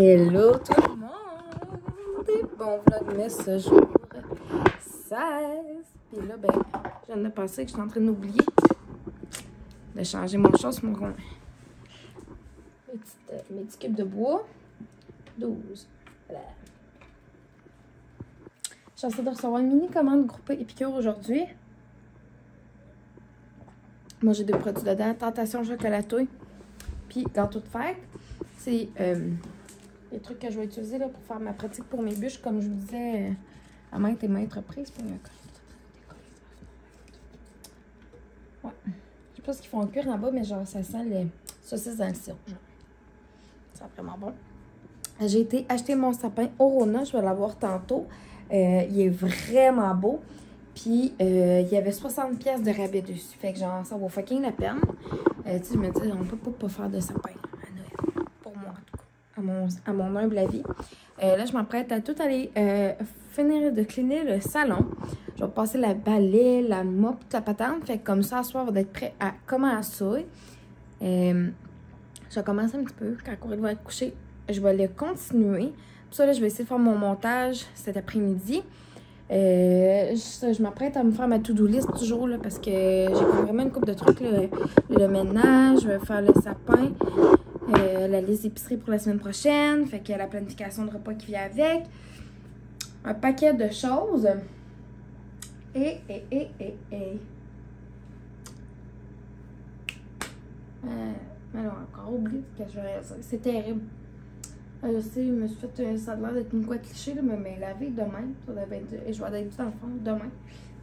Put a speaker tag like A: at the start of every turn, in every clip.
A: Hello tout le monde! Et bon vlogmas ce jour 16. Puis là, ben, je viens de penser que je suis en train d'oublier de changer mon sur mon petites, euh, mes petits cubes de bois. 12. Voilà. Je suis en train de recevoir une mini commande groupée épicure aujourd'hui. Moi, j'ai deux produits dedans. Tentation chocolatouille. Puis gâteau de fête. C'est euh, les trucs que je vais utiliser là, pour faire ma pratique pour mes bûches, comme je vous disais euh, à maintes et maintes reprises. Euh, Ouais. Je sais pas ce qu'ils font en cuire en bas, mais genre, ça sent les saucisses dans le sirop. Ça sent vraiment bon. J'ai été acheter mon sapin au Rona. Je vais l'avoir tantôt. Euh, il est vraiment beau. Puis, euh, il y avait 60 pièces de rabais dessus. Fait que genre, ça vaut fucking la peine. Tu sais, je me dis, on peut pas faire de sapin à Noël. Pour moi, en tout cas. À mon, à humble avis. Euh, là, je m'apprête à tout aller euh, finir de cleaner le salon. Je vais passer la balai, la mop, la patente. Fait que comme ça, ce soir, on va être prêt à commencer. Euh, je vais commencer un petit peu. Quand Corinne va être couchée, je vais le continuer. Pour ça, là, je vais essayer de faire mon montage cet après-midi. Je m'apprête à me faire ma to-do list toujours là, parce que j'ai vraiment une couple de trucs. Le ménage, je vais faire le sapin, euh, la liste d'épicerie pour la semaine prochaine. Fait qu'il y a la planification de repas qui vient avec. Un paquet de choses. Et, et, et, et, et. Euh, alors, encore oublié que. C'est terrible. Euh, je sais, je me suis fait. euh, ça a l'air d'être une quoi cliché, mais, mais laver demain. Ça et je vais être dans le fond demain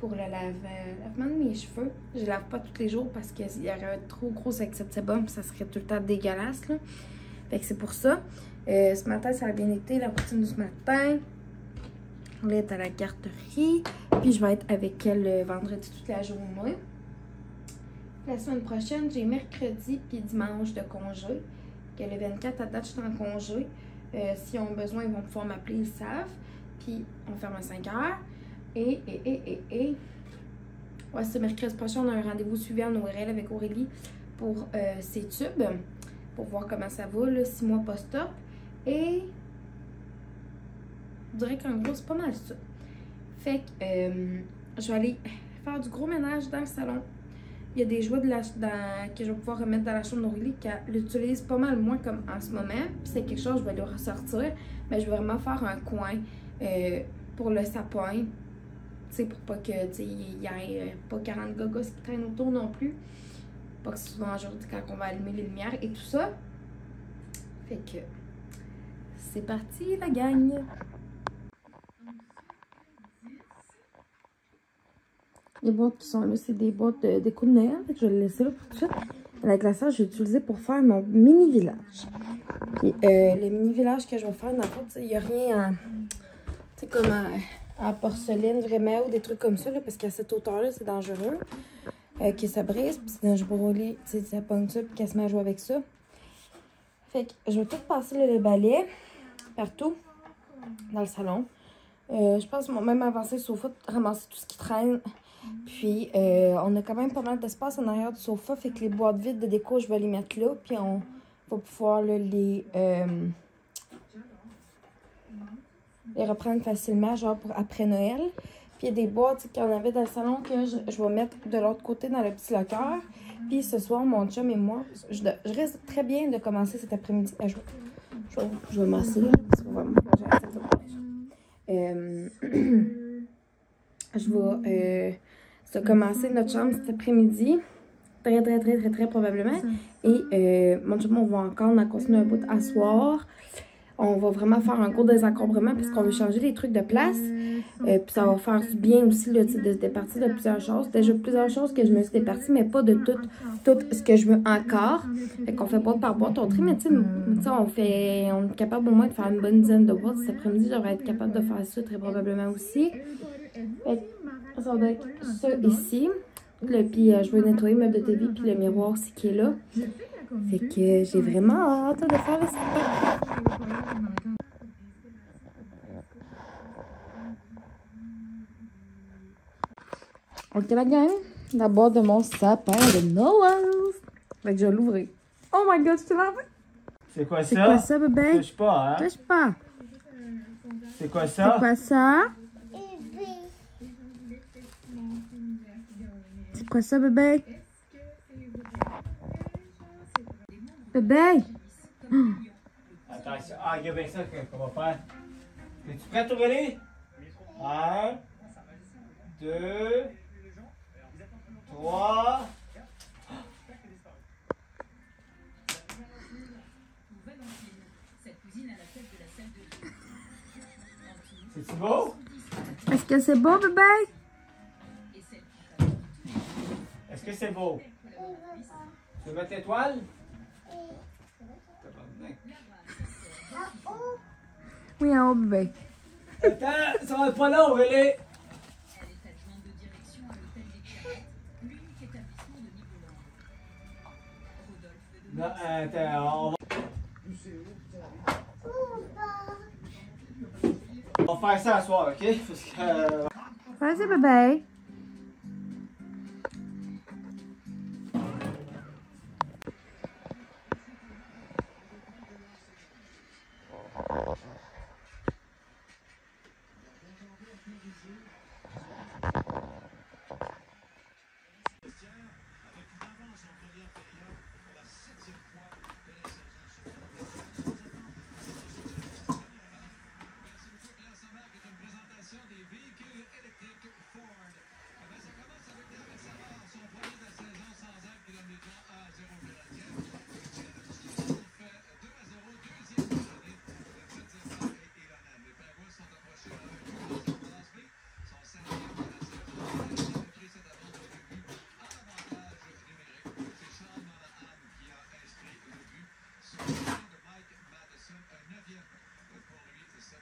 A: pour le lave, lavement de mes cheveux. Je lave pas tous les jours parce qu'il y aurait trop gros excès de sébum, ça serait tout le temps dégueulasse. Là. Fait que c'est pour ça. Euh, ce matin, ça a bien été la routine de ce matin. On est à la garderie. Puis je vais être avec elle le vendredi toute la journée. La semaine prochaine, j'ai mercredi puis dimanche de congé. Que le 24 à date, je suis en congé. Euh, S'ils ont besoin, ils vont pouvoir m'appeler, ils savent. Puis on ferme à 5 heures. Et, et, et, et, et. Ouais, ce mercredi prochain, on a un rendez-vous suivi en ORL avec Aurélie pour euh, ses tubes. Pour voir comment ça va, là, 6 mois post-op. Et. Je dirais qu'en gros, c'est pas mal ça. Fait que euh, je vais aller faire du gros ménage dans le salon. Il y a des jouets que je vais pouvoir remettre dans la chambre d'Aurélie qu'elle utilise pas mal moins comme en ce moment. Puis c'est quelque chose, je vais le ressortir. Mais je vais vraiment faire un coin euh, pour le sapin. Sais, pour pas que, tu y ait euh, pas 40 gogos qui traînent autour non plus. Pas que ce soit aujourd'hui quand on va allumer les lumières et tout ça. Fait que c'est parti la gang! Les boîtes qui sont là, c'est des boîtes de de Noël. Fait que je vais le laisser là pour tout de suite. La glacière, je vais l'utiliser pour faire mon mini village. Puis, euh, le mini village que je vais faire, dans le il n'y a rien en, tu sais, comme en, en porcelaine vraiment ou des trucs comme ça, là, parce qu'à cette hauteur-là, c'est dangereux. Euh, que ça brise, puis rouler, tu sais, ça pogne ça, puis qu'elle se met à jouer avec ça. Fait que je vais tout passer le balai partout dans le salon. Euh, je pense même avancer le sofa, ramasser tout ce qui traîne. Puis, euh, on a quand même pas mal d'espace en arrière du sofa. Fait que les boîtes vides de déco, je vais les mettre là. Puis, on va pouvoir les, euh, les reprendre facilement, genre pour après Noël. Puis, il y a des boîtes qu'on avait dans le salon que je, je vais mettre de l'autre côté dans le petit locker. Puis, ce soir, mon chum et moi, je, je reste très bien de commencer cet après-midi. Ah, je, vais- je, vais- je vais masser, là, parce qu'on va manger à cette heure. Euh, je vais euh, se commencer notre chambre cet après-midi. Très, très, très, très, très probablement. Et euh, mon chum, on va encore en continuer un bout à soir. On va vraiment faire un gros désencombrement parce qu'on veut changer les trucs de place. Euh, puis ça va faire du bien aussi là, de se départir de plusieurs choses. Déjà plusieurs choses que je me suis départie, mais pas de tout, tout ce que je veux encore. Fait qu'on fait boîte par boîte. On trie, mais tu sais, on fait. On est capable au moins de faire une bonne dizaine de boîtes. Cet après-midi, j'aurais être capable de faire ça très probablement aussi. Fait que ça va être ça ici. Le, puis euh, je vais nettoyer le meuble de TV puis le miroir aussi qui est là. Fait que j'ai vraiment hâte de faire le sapin. Ok la gang, la boîte de mon sapin de Noël. Fait que je vais l'ouvrir. Oh my god, je te l'ai
B: C'est quoi
A: C'est
B: ça?
A: quoi ça, bébé?
B: Touche pas, hein?
A: Touche pas.
B: C'est quoi
A: C'est
B: ça?
A: quoi ça? C'est quoi ça, bébé? Bébé?
B: Attention. Ah, regarde bien ça qu'on va faire. Es-tu prête, Aurélie? Un, deux, trois. C'est-tu beau?
A: Est-ce que c'est beau, bébé?
B: Est-ce que c'est beau? Tu veux mettre l'étoile?
A: Oui, en haut, bébé.
B: Attends, ça va être pas long, Aurélie. Non, attends, on va... On va faire ça à soir, ok? Parce que... euh,
A: Vas-y, bébé. Donc,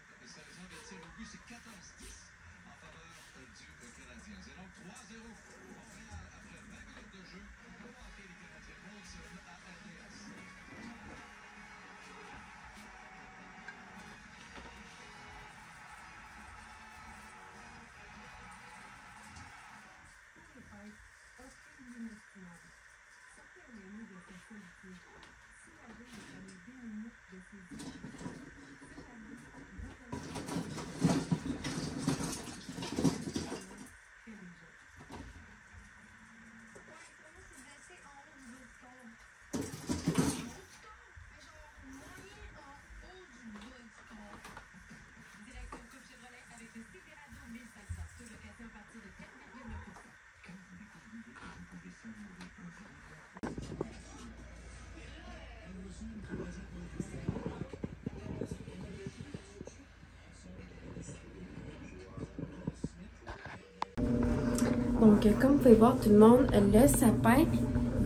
A: euh, comme vous pouvez voir, tout le monde, le sapin,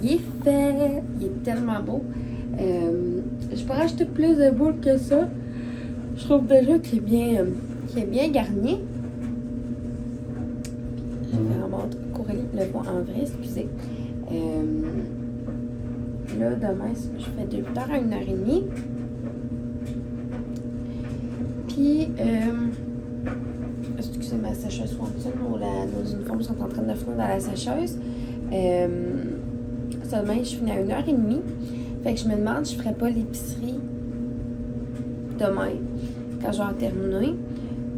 A: il est fait. Il est tellement beau. Euh, je pourrais acheter plus de boules que ça. Je trouve déjà qu'il est bien, est bien garni. Je vais Coralie le voit en vrai, excusez. Euh, là, demain, je fais de 8h à 1h30. Puis, euh, sécheuse Swanson, où la- nos uniformes sont en train de finir dans la sécheuse. Euh, demain, je finis à 1h30. Fait que je me demande, je ferais pas l'épicerie demain, quand en terminer.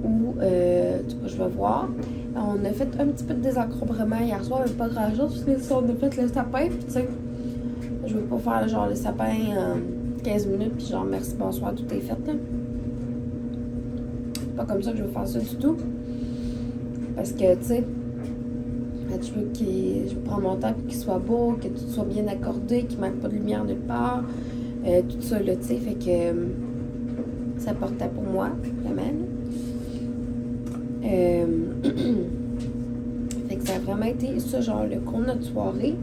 A: Ou, euh, je vais voir. On a fait un petit peu de désencombrement hier soir, mais pas grand chose, parce a fait le sapin, puis tu sais, je veux pas faire genre le sapin en 15 minutes, puis genre merci, bonsoir, tout est fait. C'est pas comme ça que je veux faire ça du tout. Parce que, tu sais, je veux qu'il je veux prendre mon temps pour qu'il soit beau, que tout soit bien accordé, qu'il manque pas de lumière nulle part, euh, tout ça, là, tu sais, fait que euh, ça portait pour moi, vraiment. Euh, fait que ça a vraiment été ça, genre, le cours de notre soirée.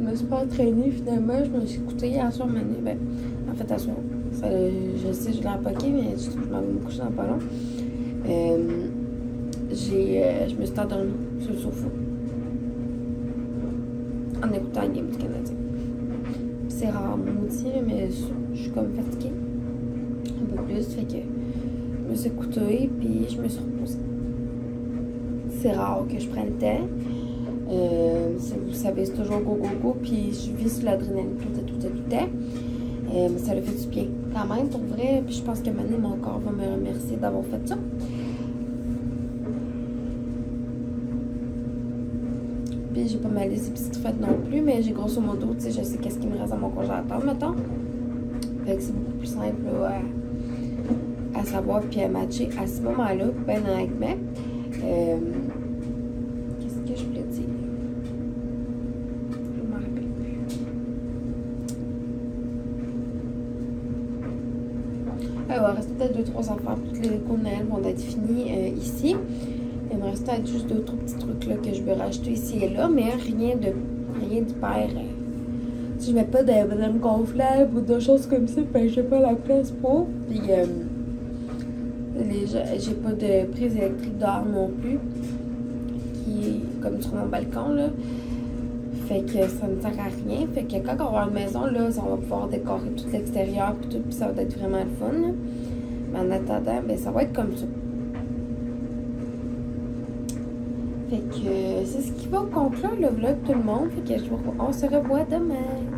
A: Je me suis pas entraînée finalement, je me suis écoutée hier soir, mais ben, en fait, à soir. Je sais, je l'ai empaqué, mais je, je m'en vais me coucher dans pas long. Euh, euh, je me suis endormie sur le sofa en écoutant une game du Canadien. C'est rare, maudit, mais je, suis comme fatiguée. Un peu plus, fait que je me suis écoutée, puis je me suis reposée. C'est rare que je prenne le temps. Euh, c'est aussi ça vise toujours go, go, go. Puis je vis sur l'adrénaline tout, tout, tout, tout. Mais ça le fait du bien quand même, pour vrai. Puis je pense que maintenant, mon corps va me remercier d'avoir fait ça. Puis j'ai pas mal les faites non plus, mais j'ai grosso modo, tu sais, je sais qu'est-ce qui me reste dans mon congélateur, mettons. Fait que c'est beaucoup plus simple à, à, savoir puis à matcher à ce moment-là, ben honnêtement. Euh, Qu'est-ce que je voulais dire? Je m'en rappelle plus. Ah, il va rester peut-être deux, trois affaires. Toutes les cours de Noël vont être finis euh, ici. Il me reste juste deux, trois petits trucs là, que je vais racheter ici et là, mais rien de rien d'hyper. Euh, si je mets pas de madame gonflable ou de choses comme ça, ben j'ai pas la place pour. Puis euh, j'ai pas de prise électrique dehors non plus. Qui est comme sur mon balcon là. Fait que ça ne sert à rien. Fait que quand on va avoir une maison, là, on va pouvoir décorer tout l'extérieur puis tout, puis ça va être vraiment le fun. Mais en attendant, ben ça va être comme ça. Fait que euh, c'est ce qui va conclure le vlog tout le monde. Fait que je on se revoit demain.